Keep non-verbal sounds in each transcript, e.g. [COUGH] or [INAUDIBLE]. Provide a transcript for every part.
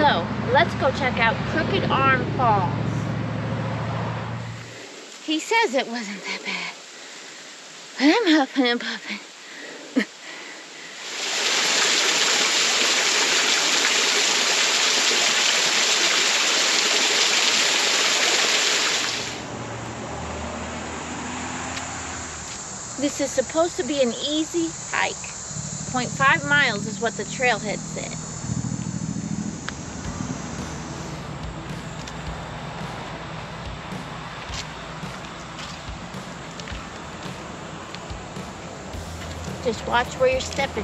So, let's go check out Crooked Arm Falls. He says it wasn't that bad. But I'm huffing and puffing. This is supposed to be an easy hike. 0.5 miles is what the trailhead said. Just watch where you're stepping.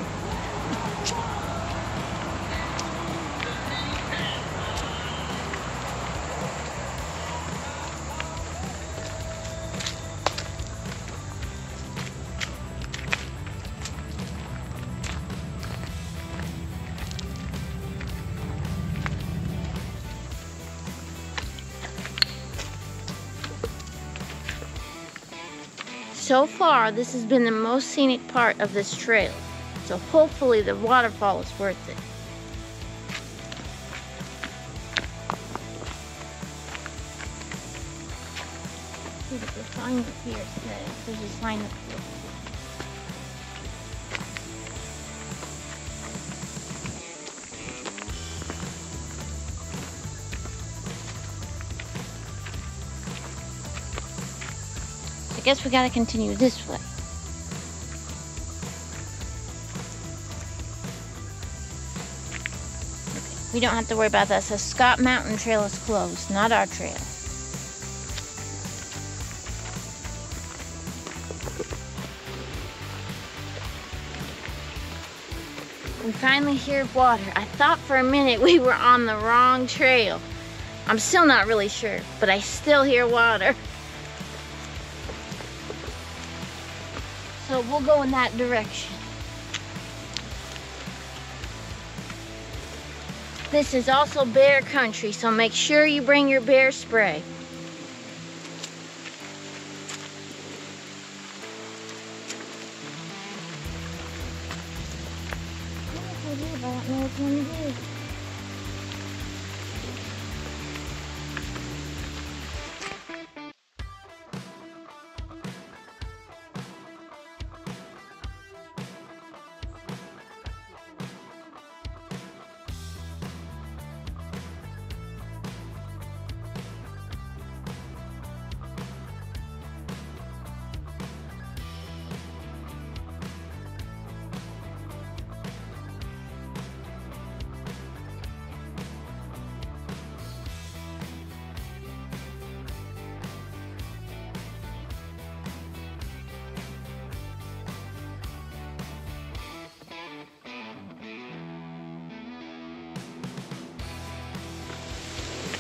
So far, this has been the most scenic part of this trail. So hopefully the waterfall is worth it. See what the sign up here. There's a sign up here. Guess we gotta continue this way. We don't have to worry about that. So Scott Mountain Trail is closed, not our trail. We finally hear water. I thought for a minute we were on the wrong trail. I'm still not really sure, but I still hear water. [LAUGHS] So we'll go in that direction. This is also bear country, so make sure you bring your bear spray. I don't know.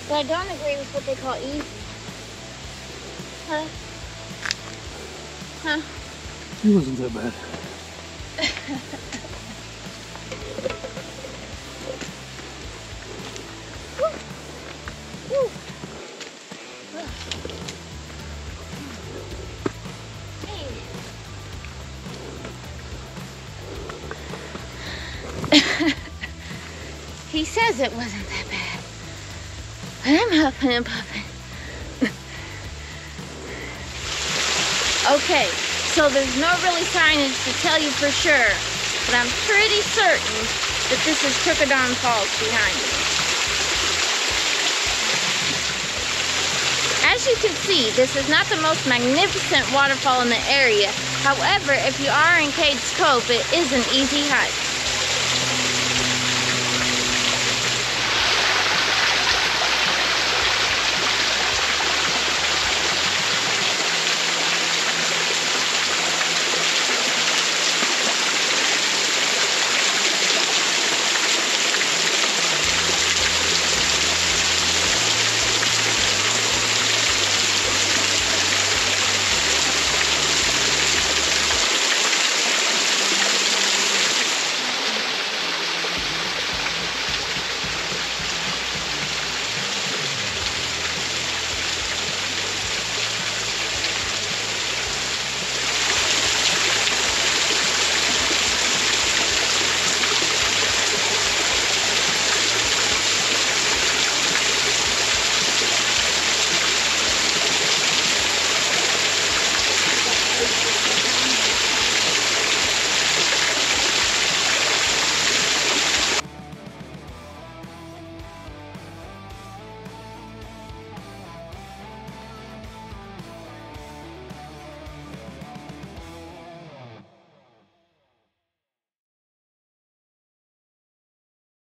But I don't agree with what they call easy. Huh? Huh? It wasn't that bad. Woo. [LAUGHS] Hey. he says it wasn't that bad. I'm huffing and puffing. okay, so there's no really signage to tell you for sure, but I'm pretty certain that this is Arm Falls behind me. As you can see, this is not the most magnificent waterfall in the area. However, if you are in Cades Cove, it is an easy hike.